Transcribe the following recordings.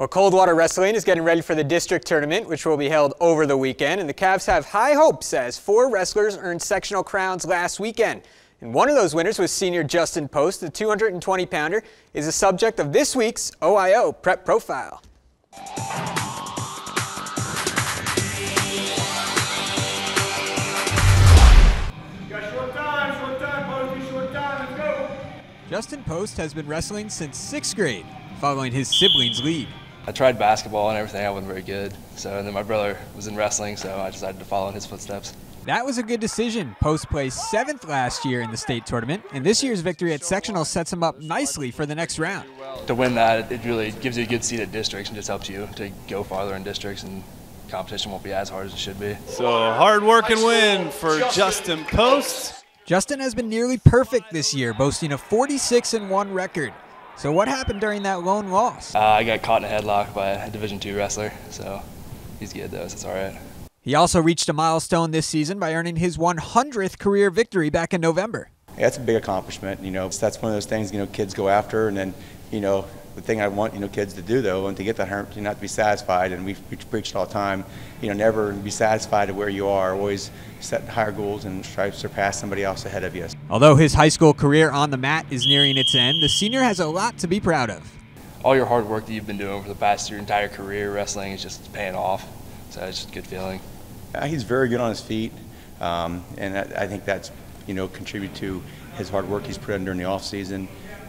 Well, Coldwater Wrestling is getting ready for the district tournament, which will be held over the weekend, and the Cavs have high hopes as four wrestlers earned sectional crowns last weekend. And one of those winners was senior Justin Post. The 220 pounder is the subject of this week's OIO Prep Profile. Justin Post has been wrestling since sixth grade, following his siblings' lead. I tried basketball and everything. I wasn't very good. So, and then my brother was in wrestling, so I decided to follow in his footsteps. That was a good decision. Post placed seventh last year in the state tournament, and this year's victory at sectional sets him up nicely for the next round. To win that, it really gives you a good seat at districts and just helps you to go farther in districts, and competition won't be as hard as it should be. So hard work and win for Justin Post. Justin has been nearly perfect this year, boasting a 46 1 record. So what happened during that lone loss? Uh, I got caught in a headlock by a Division two wrestler, so he's good though, so it's all right. He also reached a milestone this season by earning his 100th career victory back in November. Yeah, that's a big accomplishment. You know, that's one of those things you know kids go after, and then you know the thing I want you know kids to do though, and to get that hurt, you not to be satisfied. And we we preach it all the time. You know, never be satisfied at where you are. Always set higher goals and try to surpass somebody else ahead of you. Although his high school career on the mat is nearing its end, the senior has a lot to be proud of. All your hard work that you've been doing for the past your entire career wrestling is just paying off. So it's just a good feeling. Uh, he's very good on his feet, um, and I, I think that's you know contribute to his hard work he's put in during the off season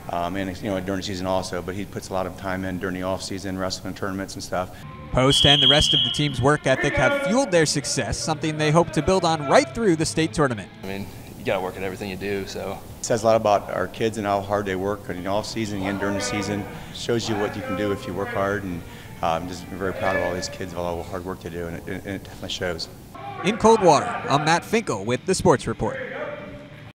um, and you know during the season also. But he puts a lot of time in during the off season, wrestling tournaments and stuff. Post and the rest of the team's work ethic have fueled their success, something they hope to build on right through the state tournament. I mean, you got to work at everything you do. So it says a lot about our kids and how hard they work in the off season and during the season. Shows you what you can do if you work hard, and uh, I'm just very proud of all these kids, of all the hard work they do, and it, and it definitely shows. In Coldwater, I'm Matt Finkel with the Sports Report.